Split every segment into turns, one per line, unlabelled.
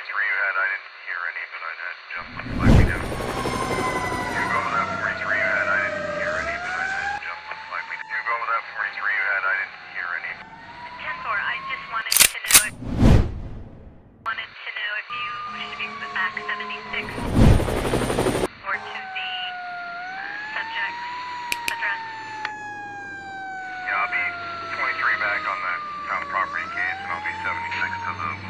43 you had, I didn't hear any, but I had Justin flag me down. You go with that 43 you had, I didn't hear any, but I had Justin flag me You go with that 43 you had, I didn't hear any.
10-4, I just wanted to know if, wanted to know if you should be back 76 or to the uh, subject's address.
Yeah, I'll be 23 back on that town property case, and I'll be 76 to the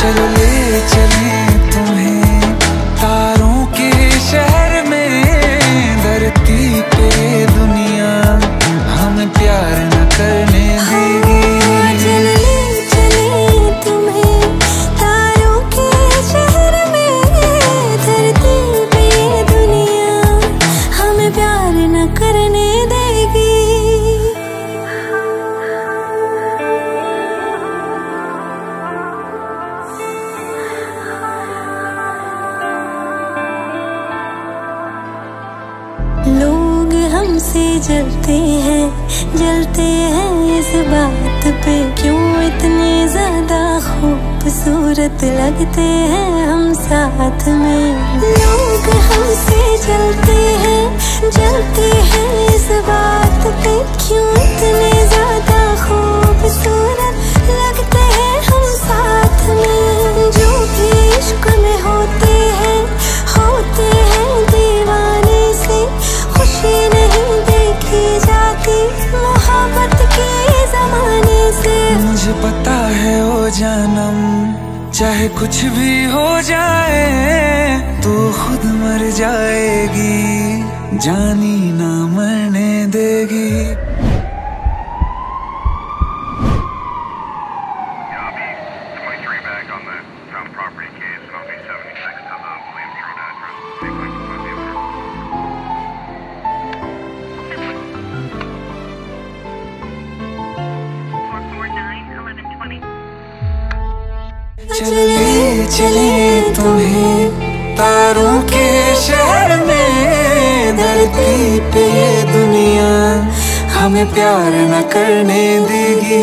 चलो ले
हमसे जलते हैं जलते हैं इस बात पे। क्यों इतने ज़्यादा खूबसूरत लगते हैं हम साथ में? लोग हमसे
पता है ओ जानम, चाहे कुछ भी हो जाए तो खुद मर जाएगी, जानी ना मरने देगी। चले चले तुम्हें। तारों के शहर में धरती पे दुनिया हमें प्यार न करने देगी।